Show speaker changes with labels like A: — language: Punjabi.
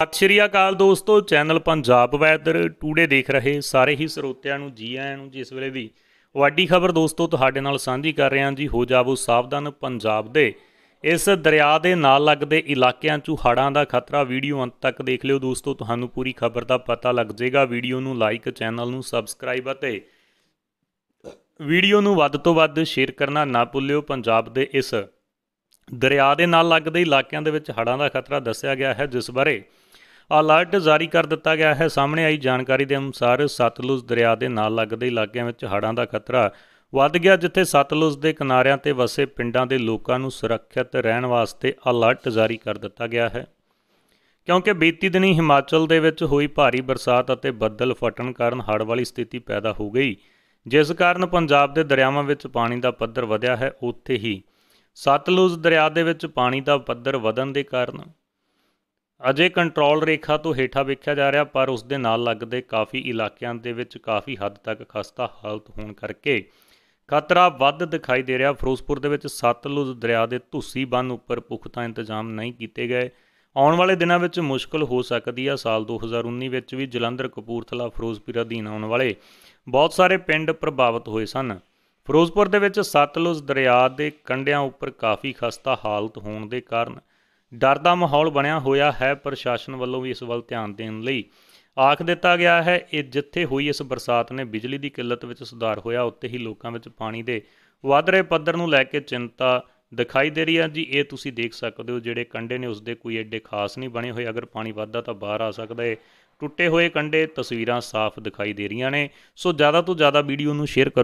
A: ਸਤਿ ਸ਼੍ਰੀ ਅਕਾਲ ਦੋਸਤੋ, ਚੈਨਲ ਪੰਜਾਬ ਵੈਦਰ ਟੂਡੇ ਦੇਖ ਰਹੇ ਸਾਰੇ ਹੀ ਸਰੋਤਿਆਂ ਨੂੰ ਜੀ ਆਇਆਂ ਨੂੰ ਜਿਸ ਵੇਲੇ ਵੀ ਵੱਡੀ ਖਬਰ ਦੋਸਤੋ ਤੁਹਾਡੇ ਨਾਲ ਸਾਂਝੀ ਕਰ ਰਹੇ ਹਾਂ ਜੀ, ਹੋ ਜਾਵੋ ਸਾਵਧਾਨ ਪੰਜਾਬ ਦੇ। ਇਸ ਦਰਿਆ ਦੇ ਨਾਲ ਲੱਗਦੇ ਇਲਾਕਿਆਂ 'ਚ ਹੜ੍ਹਾਂ ਦਾ ਖਤਰਾ ਵੀਡੀਓ ਅੰਤ ਤੱਕ ਦੇਖ ਲਿਓ ਦੋਸਤੋ, ਤੁਹਾਨੂੰ ਪੂਰੀ ਖਬਰ ਦਾ ਪਤਾ ਲੱਗ ਜਾਏਗਾ। ਵੀਡੀਓ ਨੂੰ ਲਾਈਕ, ਚੈਨਲ ਨੂੰ ਸਬਸਕ੍ਰਾਈਬ ਅਤੇ ਵੀਡੀਓ ਨੂੰ ਵੱਧ ਤੋਂ ਵੱਧ ਸ਼ੇਅਰ ਕਰਨਾ ਨਾ ਭੁੱਲਿਓ। ਪੰਜਾਬ ਦੇ ਇਸ ਦਰਿਆ ਦੇ ਨਾਲ ਲੱਗਦੇ ਇਲਾਕਿਆਂ ਦੇ ਵਿੱਚ ਹੜ੍ਹਾਂ ਦਾ ਖਤਰਾ ਦੱਸਿਆ ਗਿਆ ਹੈ, ਜਿਸ ਬਾਰੇ ਅਲਰਟ ਜਾਰੀ ਕਰ ਦਿੱਤਾ ਗਿਆ ਹੈ। ਸਾਹਮਣੇ ਆਈ ਜਾਣਕਾਰੀ ਦੇ ਅਨੁਸਾਰ ਸਤਲੁਜ ਦਰਿਆ ਦੇ ਨਾਲ ਲੱਗਦੇ ਇਲਾਕਿਆਂ ਵਿੱਚ ਹੜ੍ਹਾਂ ਦਾ ਖਤਰਾ ਵੱਧ ਗਿਆ, ਜਿੱਥੇ ਸਤਲੁਜ ਦੇ ਕਿਨਾਰਿਆਂ ਤੇ ਵਸੇ ਪਿੰਡਾਂ ਦੇ ਲੋਕਾਂ ਨੂੰ ਸੁਰੱਖਿਅਤ ਰਹਿਣ ਵਾਸਤੇ ਅਲਰਟ ਜਾਰੀ ਕਰ ਦਿੱਤਾ ਗਿਆ ਹੈ। ਕਿਉਂਕਿ ਬੀਤੀ ਦਿਨੀ ਹਿਮਾਚਲ ਦੇ ਵਿੱਚ ਹੋਈ ਭਾਰੀ ਬਰਸਾਤ ਅਤੇ ਬੱਦਲ ਫਟਣ ਕਾਰਨ ਹੜ੍ਹ ਵਾਲੀ ਸਥਿਤੀ ਪੈਦਾ ਹੋ ਗਈ। ਜਿਸ ਕਾਰਨ ਪੰਜਾਬ ਦੇ ਦਰਿਆਵਾਂ ਵਿੱਚ ਪਾਣੀ ਦਾ ਪੱਧਰ ਵਧਿਆ ਹੈ। ਉੱਥੇ ਹੀ ਸਤਲੁਜ ਦਰਿਆ ਦੇ ਵਿੱਚ ਪਾਣੀ ਦਾ ਪੱਧਰ ਵਧਣ ਦੇ ਕਾਰਨ ਅਜੇ ਕੰਟਰੋਲ ਰੇਖਾ ਤੋਂ ਹੇਠਾਂ ਵੇਖਿਆ ਜਾ ਰਿਹਾ, ਪਰ ਉਸ ਦੇ ਨਾਲ ਲੱਗਦੇ ਕਾਫੀ ਇਲਾਕਿਆਂ ਦੇ ਵਿੱਚ ਕਾਫੀ ਹੱਦ ਤੱਕ ਖਸਤਾ ਹਾਲਤ ਹੋਣ ਕਰਕੇ ਖਤਰਾ ਵੱਧ ਦਿਖਾਈ ਦੇ ਰਿਹਾ। ਫਿਰੋਜ਼ਪੁਰ ਦੇ ਵਿੱਚ ਸਤਲੁਜ ਦਰਿਆ ਦੇ ਧੁੱਸੀ ਬੰਨ ਉੱਪਰ ਪੁਖਤਾ ਇੰਤਜ਼ਾਮ ਨਹੀਂ ਕੀਤੇ ਗਏ। ਆਉਣ ਵਾਲੇ ਦਿਨਾਂ ਵਿੱਚ ਮੁਸ਼ਕਲ ਹੋ ਸਕਦੀ ਆ। ਸਾਲ 2019 ਵਿੱਚ ਵੀ ਜਲੰਧਰ, ਕਪੂਰਥਲਾ, ਫਿਰੋਜ਼ਪੁਰ ਅਧੀਨ ਆਉਣ ਵਾਲੇ ਬਹੁਤ ਸਾਰੇ ਪਿੰਡ ਪ੍ਰਭਾਵਿਤ ਹੋਏ ਸਨ। ਫਿਰੋਜ਼ਪੁਰ ਦੇ ਵਿੱਚ ਸਤਲੁਜ ਦਰਿਆ ਦੇ ਕੰਢਿਆਂ ਉੱਪਰ ਕਾਫੀ ਖਸਤਾ ਹਾਲਤ ਹੋਣ ਦੇ ਕਾਰਨ ਡਰ ਦਾ ਮਾਹੌਲ ਬਣਿਆ ਹੋਇਆ ਹੈ ਪ੍ਰਸ਼ਾਸਨ ਵੱਲੋਂ ਵੀ ਇਸ ਵੱਲ ਧਿਆਨ ਦੇਣ ਲਈ। ਆਖ ਦਿੱਤਾ ਗਿਆ ਹੈ, ਇਹ ਜਿੱਥੇ ਹੋਈ ਇਸ ਬਰਸਾਤ ਨੇ ਬਿਜਲੀ ਦੀ ਕਿੱਲਤ ਵਿੱਚ ਸੁਧਾਰ ਹੋਇਆ, ਉੱਥੇ ਹੀ ਲੋਕਾਂ ਵਿੱਚ ਪਾਣੀ ਦੇ ਵਧ ਰਹੇ ਪੱਧਰ ਨੂੰ ਲੈ ਕੇ ਚਿੰਤਾ ਦਿਖਾਈ ਦੇ ਰਹੀ ਹੈ। ਜੀ, ਇਹ ਤੁਸੀਂ ਦੇਖ ਸਕਦੇ ਹੋ, ਜਿਹੜੇ ਕੰਡੇ ਨੇ, ਉਸਦੇ ਕੋਈ ਐਡੇ ਖਾਸ ਨਹੀਂ ਬਣੇ ਹੋਏ। ਅਗਰ ਪਾਣੀ ਵੱਧਦਾ ਤਾਂ ਬਾਹਰ ਆ ਸਕਦਾ ਹੈ। ਟੁੱਟੇ ਹੋਏ ਕੰਡੇ ਤਸਵੀਰਾਂ ਸਾਫ਼ ਦਿਖਾਈ ਦੇ ਰਹੀਆਂ ਨੇ। ਸੋ ਜ਼ਿਆਦਾ ਤੋਂ ਜ਼ਿਆਦਾ ਵੀਡੀਓ ਨੂੰ ਸ਼ੇਅਰ ਕਰੋ।